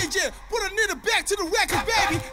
DJ, put a nigga back to the record, baby,